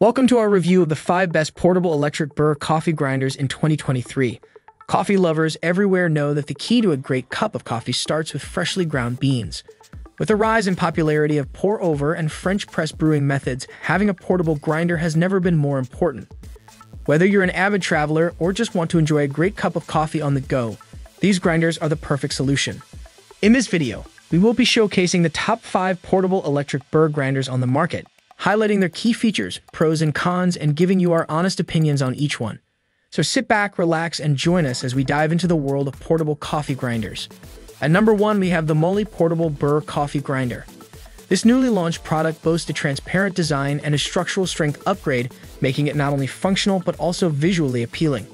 Welcome to our review of the five best portable electric burr coffee grinders in 2023. Coffee lovers everywhere know that the key to a great cup of coffee starts with freshly ground beans. With the rise in popularity of pour over and French press brewing methods, having a portable grinder has never been more important. Whether you're an avid traveler or just want to enjoy a great cup of coffee on the go, these grinders are the perfect solution. In this video, we will be showcasing the top 5 portable electric burr grinders on the market, highlighting their key features, pros and cons, and giving you our honest opinions on each one. So sit back, relax, and join us as we dive into the world of portable coffee grinders. At number 1, we have the Mulli Portable Burr Coffee Grinder. This newly launched product boasts a transparent design and a structural strength upgrade, making it not only functional but also visually appealing.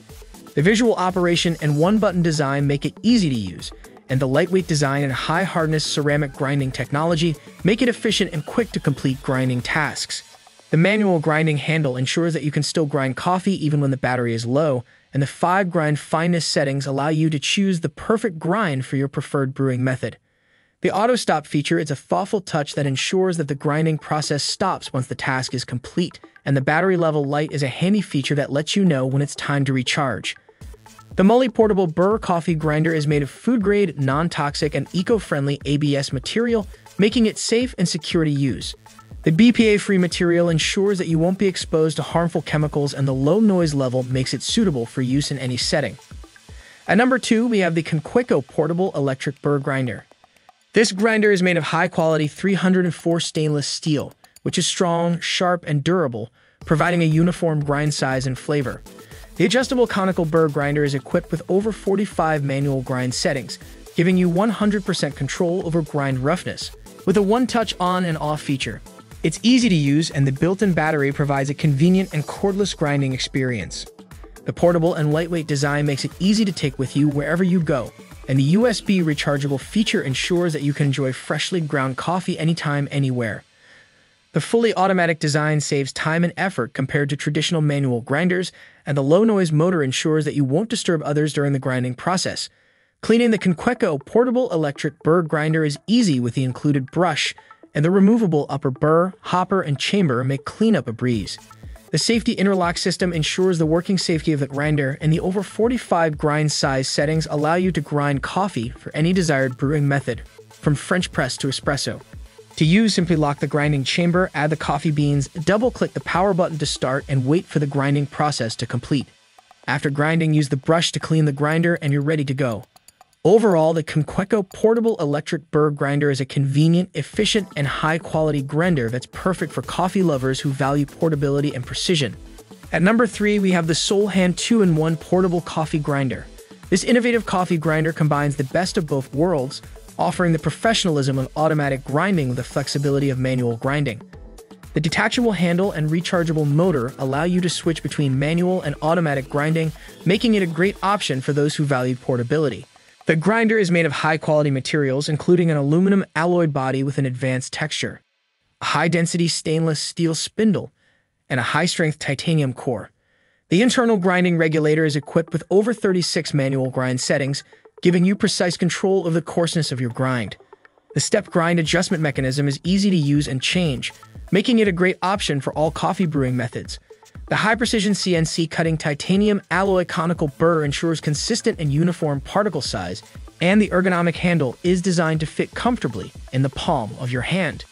The visual operation and one-button design make it easy to use, and the lightweight design and high-hardness ceramic grinding technology make it efficient and quick to complete grinding tasks. The manual grinding handle ensures that you can still grind coffee even when the battery is low, and the 5 grind fineness settings allow you to choose the perfect grind for your preferred brewing method. The auto stop feature is a thoughtful touch that ensures that the grinding process stops once the task is complete, and the battery level light is a handy feature that lets you know when it's time to recharge. The Mulli Portable Burr Coffee Grinder is made of food-grade, non-toxic, and eco-friendly ABS material, making it safe and secure to use. The BPA-free material ensures that you won't be exposed to harmful chemicals and the low noise level makes it suitable for use in any setting. At number 2, we have the Conqueco Portable Electric Burr Grinder. This grinder is made of high-quality 304 stainless steel, which is strong, sharp, and durable, providing a uniform grind size and flavor. The adjustable conical burr grinder is equipped with over 45 manual grind settings, giving you 100% control over grind roughness. With a one-touch on and off feature, it's easy to use and the built-in battery provides a convenient and cordless grinding experience. The portable and lightweight design makes it easy to take with you wherever you go, and the USB rechargeable feature ensures that you can enjoy freshly ground coffee anytime, anywhere. The fully automatic design saves time and effort compared to traditional manual grinders, and the low-noise motor ensures that you won't disturb others during the grinding process. Cleaning the Conqueco portable electric burr grinder is easy with the included brush, and the removable upper burr, hopper, and chamber make cleanup a breeze. The safety interlock system ensures the working safety of the grinder, and the over 45 grind size settings allow you to grind coffee for any desired brewing method, from French press to espresso. To use, simply lock the grinding chamber, add the coffee beans, double-click the power button to start, and wait for the grinding process to complete. After grinding, use the brush to clean the grinder and you're ready to go. Overall, the Conqueco portable electric burr grinder is a convenient, efficient, and high-quality grinder that's perfect for coffee lovers who value portability and precision. At number 3, we have the Soulhand 2-in-1 portable coffee grinder. This innovative coffee grinder combines the best of both worlds, offering the professionalism of automatic grinding with the flexibility of manual grinding. The detachable handle and rechargeable motor allow you to switch between manual and automatic grinding, making it a great option for those who value portability. The grinder is made of high-quality materials, including an aluminum alloy body with an advanced texture, a high-density stainless steel spindle, and a high-strength titanium core. The internal grinding regulator is equipped with over 36 manual grind settings, giving you precise control of the coarseness of your grind. The step grind adjustment mechanism is easy to use and change, making it a great option for all coffee brewing methods. The high-precision CNC cutting titanium alloy conical burr ensures consistent and uniform particle size, and the ergonomic handle is designed to fit comfortably in the palm of your hand.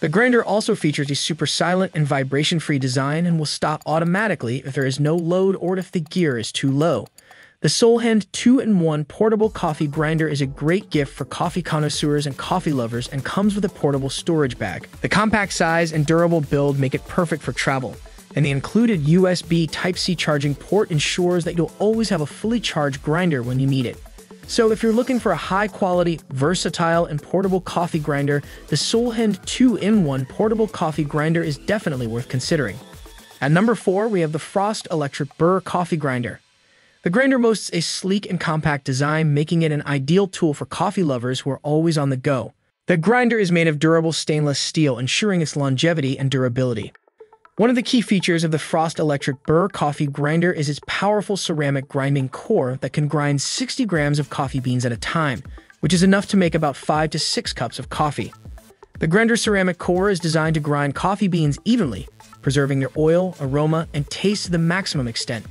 The grinder also features a super silent and vibration-free design and will stop automatically if there is no load or if the gear is too low. The Soulhand 2-in-1 portable coffee grinder is a great gift for coffee connoisseurs and coffee lovers and comes with a portable storage bag. The compact size and durable build make it perfect for travel, and the included USB Type-C charging port ensures that you'll always have a fully charged grinder when you need it. So if you're looking for a high-quality, versatile, and portable coffee grinder, the Soulhand 2-in-1 portable coffee grinder is definitely worth considering. At number 4, we have the Frost Electric Burr Coffee Grinder. The grinder boasts a sleek and compact design, making it an ideal tool for coffee lovers who are always on the go. The grinder is made of durable stainless steel, ensuring its longevity and durability. One of the key features of the Frost Electric Burr coffee grinder is its powerful ceramic grinding core that can grind 60 grams of coffee beans at a time, which is enough to make about 5 to 6 cups of coffee. The grinder's ceramic core is designed to grind coffee beans evenly, preserving their oil, aroma, and taste to the maximum extent.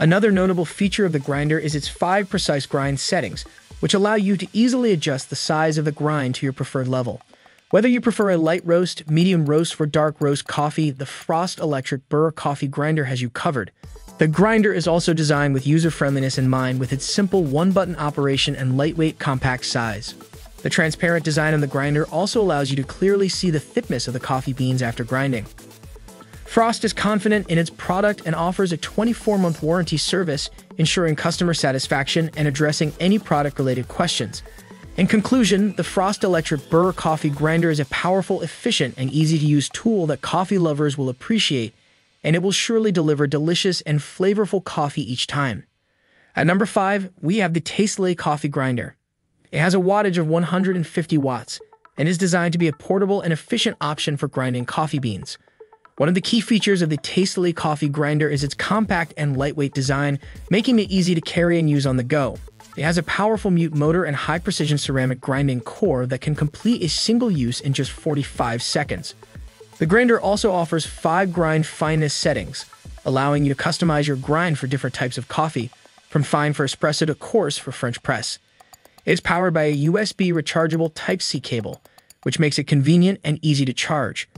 Another notable feature of the grinder is its five precise grind settings, which allow you to easily adjust the size of the grind to your preferred level. Whether you prefer a light roast, medium roast, or dark roast coffee, the Frost Electric Burr Coffee Grinder has you covered. The grinder is also designed with user friendliness in mind with its simple one button operation and lightweight compact size. The transparent design of the grinder also allows you to clearly see the thickness of the coffee beans after grinding. Frost is confident in its product and offers a 24 month warranty service, ensuring customer satisfaction and addressing any product related questions. In conclusion, the Frost Electric Burr Coffee Grinder is a powerful, efficient, and easy to use tool that coffee lovers will appreciate, and it will surely deliver delicious and flavorful coffee each time. At number 5, we have the TastLi Coffee Grinder. It has a wattage of 150 watts and is designed to be a portable and efficient option for grinding coffee beans. One of the key features of the TastLi coffee grinder is its compact and lightweight design, making it easy to carry and use on the go. It has a powerful mute motor and high precision ceramic grinding core that can complete a single use in just 45 seconds. The grinder also offers five grind fineness settings, allowing you to customize your grind for different types of coffee, from fine for espresso to coarse for French press. It's powered by a USB rechargeable Type C cable, which makes it convenient and easy to charge.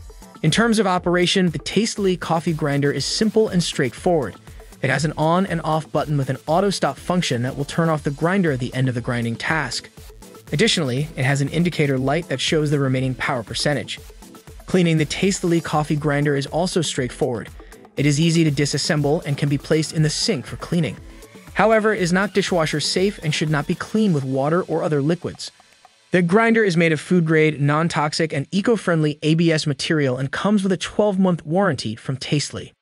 In terms of operation, the TastLi coffee grinder is simple and straightforward. It has an on and off button with an auto stop function that will turn off the grinder at the end of the grinding task. Additionally, it has an indicator light that shows the remaining power percentage. Cleaning the TastLi coffee grinder is also straightforward. It is easy to disassemble and can be placed in the sink for cleaning. However, it is not dishwasher safe and should not be cleaned with water or other liquids. The grinder is made of food grade, non toxic, and eco friendly ABS material and comes with a 12 month warranty from TastLi.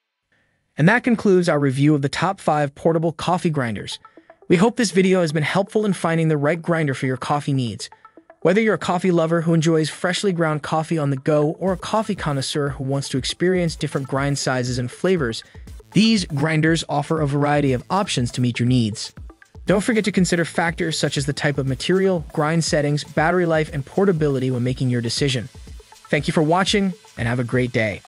And that concludes our review of the top 5 portable coffee grinders. We hope this video has been helpful in finding the right grinder for your coffee needs. Whether you're a coffee lover who enjoys freshly ground coffee on the go or a coffee connoisseur who wants to experience different grind sizes and flavors, these grinders offer a variety of options to meet your needs. Don't forget to consider factors such as the type of material, grind settings, battery life, and portability when making your decision. Thank you for watching, and have a great day.